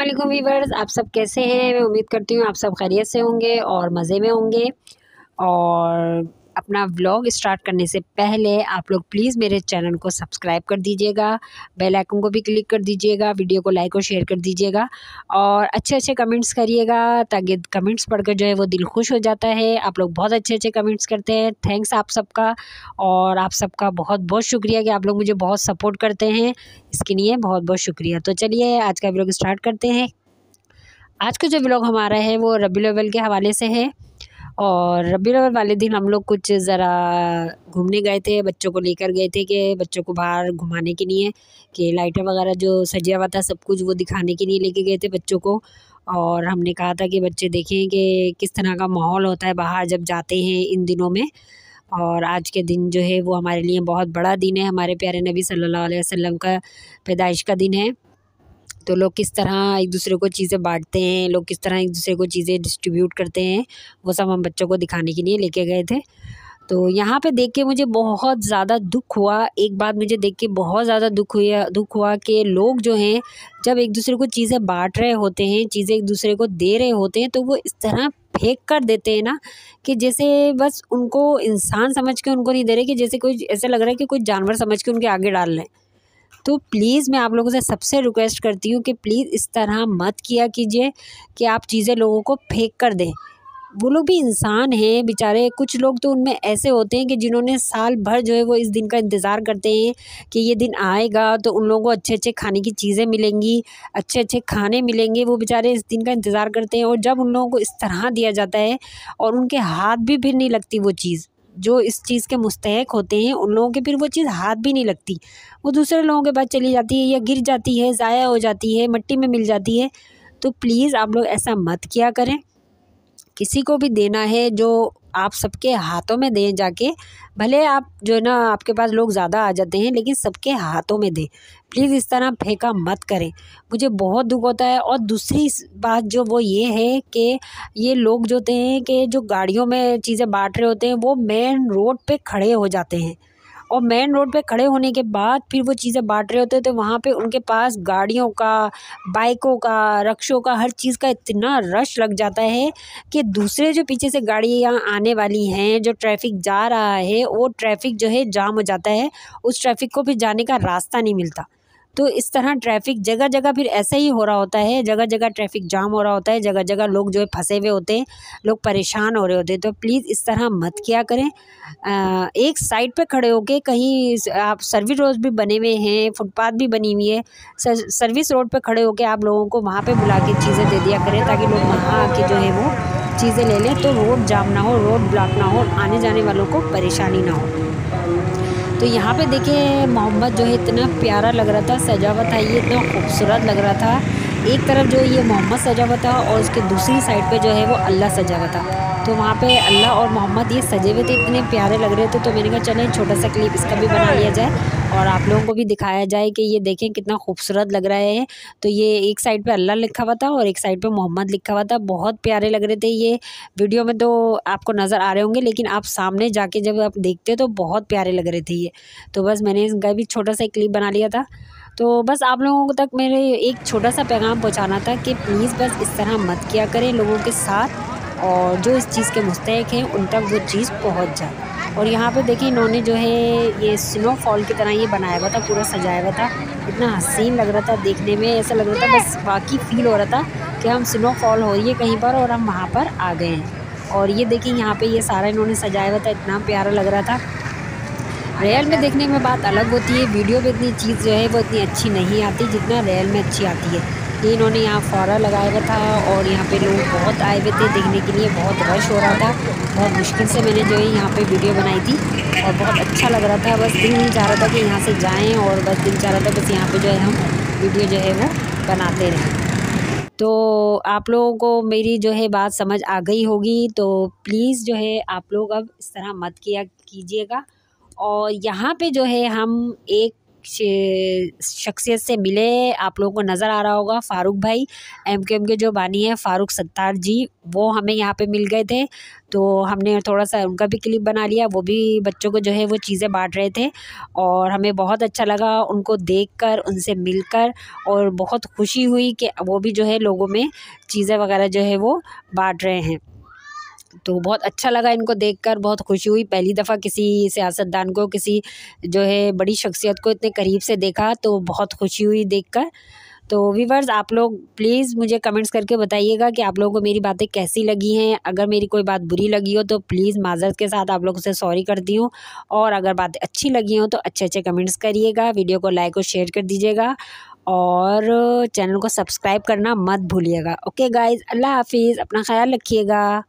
वालेकुम वीवर्स आप सब कैसे हैं? मैं उम्मीद करती हूँ आप सब खैरियत से होंगे और मज़े में होंगे। और अपना व्लॉग स्टार्ट करने से पहले आप लोग प्लीज़ मेरे चैनल को सब्सक्राइब कर दीजिएगा बेल आइकन को भी क्लिक कर दीजिएगा वीडियो को लाइक और शेयर कर दीजिएगा और अच्छे अच्छे कमेंट्स करिएगा ताकि कमेंट्स पढ़कर जो है वो दिल खुश हो जाता है। आप लोग बहुत अच्छे अच्छे कमेंट्स करते हैं। थैंक्स आप सबका और आप सबका बहुत बहुत शुक्रिया कि आप लोग मुझे बहुत सपोर्ट करते हैं। इसके लिए बहुत बहुत शुक्रिया। तो चलिए आज का ब्लॉग स्टार्ट करते हैं। आज का जो ब्लॉग हमारा है वो रबी लेवल के हवाले से है। और रबी अव्वल वाले दिन हम लोग कुछ ज़रा घूमने गए थे, बच्चों को लेकर गए थे कि बच्चों को बाहर घुमाने के लिए, कि लाइटें वगैरह जो सजा हुआ था सब कुछ वो दिखाने के लिए लेके गए थे बच्चों को। और हमने कहा था कि बच्चे देखें कि किस तरह का माहौल होता है बाहर जब जाते हैं इन दिनों में। और आज के दिन जो है वो हमारे लिए बहुत बड़ा दिन है, हमारे प्यारे नबी सल्लल्लाहु अलैहि वसल्लम का पैदाइश का दिन है। तो लोग किस तरह एक दूसरे को चीज़ें बांटते हैं, लोग किस तरह एक दूसरे को चीज़ें डिस्ट्रीब्यूट करते हैं, वो सब हम बच्चों को दिखाने के लिए लेके गए थे। तो यहाँ पे देख के मुझे बहुत ज़्यादा दुख हुआ। एक बात मुझे देख के बहुत ज़्यादा दुख हुआ दुख हुआ कि लोग जो हैं, जब एक दूसरे को चीज़ें बांट रहे होते हैं, चीज़ें एक दूसरे को दे रहे होते हैं तो वो इस तरह फेंक कर देते हैं ना कि जैसे बस उनको इंसान समझ के उनको नहीं दे रहे कि जैसे कोई, ऐसा लग रहा है कि कोई जानवर समझ के उनके आगे डाल रहे हैं। तो प्लीज़ मैं आप लोगों से सबसे रिक्वेस्ट करती हूँ कि प्लीज़ इस तरह मत किया कीजिए कि आप चीज़ें लोगों को फेंक कर दें। वो लोग भी इंसान हैं, बेचारे। कुछ लोग तो उनमें ऐसे होते हैं कि जिन्होंने साल भर जो है वो इस दिन का इंतज़ार करते हैं कि ये दिन आएगा तो उन लोगों को अच्छे अच्छे खाने की चीज़ें मिलेंगी अच्छे अच्छे खाने मिलेंगे। वो बेचारे इस दिन का इंतज़ार करते हैं और जब उन लोगों को इस तरह दिया जाता है और उनके हाथ भी फिर नहीं लगती वो चीज़। जो इस चीज़ के मुस्तक होते हैं, उन लोगों के फिर वो चीज़ हाथ भी नहीं लगती। वो दूसरे लोगों के पास चली जाती है या गिर जाती है, ज़ाया हो जाती है, मिट्टी में मिल जाती है तो प्लीज़ आप लोग ऐसा मत किया करें। किसी को भी देना है जो आप सबके हाथों में दें जाके। भले आप जो है ना, आपके पास लोग ज़्यादा आ जाते हैं, लेकिन सबके हाथों में दें। प्लीज़ इस तरह फेंका मत करें। मुझे बहुत दुख होता है और दूसरी बात जो वो ये है कि ये लोग जो होते हैं कि जो गाड़ियों में चीज़ें बांट रहे होते हैं, वो मेन रोड पे खड़े हो जाते हैं। और मेन रोड पे खड़े होने के बाद फिर वो चीज़ें बांट रहे होते हैं तो वहाँ पे उनके पास गाड़ियों का, बाइकों का रक्षों का, हर चीज़ का इतना रश लग जाता है कि दूसरे जो पीछे से गाड़ियाँ आने वाली हैं, जो ट्रैफ़िक जा रहा है, वो ट्रैफ़िक जो है जाम हो जाता है, उस ट्रैफ़िक को भी जाने का रास्ता नहीं मिलता। तो इस तरह ट्रैफ़िक जगह जगह फिर ऐसे ही हो रहा होता है जगह जगह ट्रैफ़िक जाम हो रहा होता है जगह जगह लोग जो है फंसे हुए होते हैं लोग परेशान हो रहे होते हैं। तो प्लीज़ इस तरह मत किया करें। आ, एक साइड पे खड़े होके कहीं आप सर्विस रोड भी बने हुए हैं फुटपाथ भी बनी हुई है सर्विस रोड पर खड़े होके आप लोगों को वहाँ पर बुला के चीज़ें दे दिया करें ताकि लोग वहाँ आके जो है वो चीज़ें ले लें तो रोड जाम ना हो रोड ब्लॉक ना हो आने जाने वालों को परेशानी ना हो। तो यहाँ पे देखिए मोहम्मद जो है इतना प्यारा लग रहा था सजा हुआ था, ये इतना खूबसूरत लग रहा था। एक तरफ़ जो ये मोहम्मद सजा हुआ था और उसके दूसरी साइड पे जो है वो अल्लाह सजा हुआ था। तो वहाँ पे अल्लाह और मोहम्मद ये सजे हुए थे, इतने प्यारे लग रहे थे। तो मैंने कहा, चलें, छोटा सा क्लिप इसका भी बना लिया जाए। और आप लोगों को भी दिखाया जाए कि ये देखें कितना खूबसूरत लग रहा है। तो ये एक साइड पे अल्लाह लिखा हुआ था और एक साइड पे मोहम्मद लिखा हुआ था। बहुत प्यारे लग रहे थे ये। वीडियो में तो आपको नज़र आ रहे होंगे, लेकिन आप सामने जाके जब आप देखते तो बहुत प्यारे लग रहे थे ये। तो बस मैंने इनका भी छोटा सा क्लिप बना लिया था। तो बस आप लोगों तक मेरे एक छोटा सा पैगाम पहुँचाना था कि प्लीज़ बस इस तरह मत किया करें लोगों के साथ और जो इस चीज़ के मुस्तक हैं, उन तक वो चीज़ पहुँच जाए। और यहाँ पे देखिए इन्होंने जो है ये स्नोफॉल की तरह ये बनाया हुआ था, पूरा सजाया हुआ था। इतना हसीन लग रहा था देखने में, ऐसा लग रहा था बस बाकी फील हो रहा था कि हम स्नोफॉल हो रही है कहीं पर और हम वहाँ पर आ गए हैं। और ये देखिए यहाँ पे ये सारा इन्होंने सजाया हुआ था, इतना प्यारा लग रहा था। रियल में देखने में बात अलग होती है वीडियो में इतनी चीज़ जो है वो इतनी अच्छी नहीं आती जितना रियल में अच्छी आती है। इन्होंने यहाँ फौरा लगाया हुआ था और यहाँ पे लोग बहुत आए हुए थे देखने के लिए, बहुत रश हो रहा था। बहुत मुश्किल से मैंने जो है यहाँ पे वीडियो बनाई थी और बहुत अच्छा लग रहा था। बस दिल नहीं चाह रहा था कि यहाँ से जाएँ और बस दिल चाह रहा था बस यहाँ पर जो है हम वीडियो जो है वो बनाते रहें। तो आप लोगों को मेरी जो है बात समझ आ गई होगी। तो प्लीज़ जो है आप लोग अब इस तरह मत किया कीजिएगा। और यहाँ पे जो है हम एक शख्सियत से मिले आप लोगों को नज़र आ रहा होगा। फ़ारूक भाई एम के एम के जो बानी है, फ़ारूक सत्तार जी, वो हमें यहाँ पे मिल गए थे। तो हमने थोड़ा सा उनका भी क्लिप बना लिया। वो भी बच्चों को जो है वो चीज़ें बांट रहे थे और हमें बहुत अच्छा लगा उनको देखकर, उनसे मिलकर और बहुत खुशी हुई कि वो भी जो है लोगों में चीज़ें वगैरह जो है वो बांट रहे हैं। तो बहुत अच्छा लगा इनको देखकर, बहुत खुशी हुई। पहली दफ़ा किसी सियासतदान को, किसी जो है बड़ी शख्सियत को इतने करीब से देखा तो बहुत खुशी हुई देखकर। तो वीवर्स आप लोग प्लीज़ मुझे कमेंट्स करके बताइएगा कि आप लोगों को मेरी बातें कैसी लगी हैं। अगर मेरी कोई बात बुरी लगी हो तो प्लीज़ माजरत के साथ आप लोगों से सॉरी करती हूँ। और अगर बातें अच्छी लगी हो तो अच्छे अच्छे कमेंट्स करिएगा, वीडियो को लाइक और शेयर कर दीजिएगा। और चैनल को सब्सक्राइब करना मत भूलिएगा। ओके गाइज़ अल्लाह हाफिज़, अपना ख्याल रखिएगा।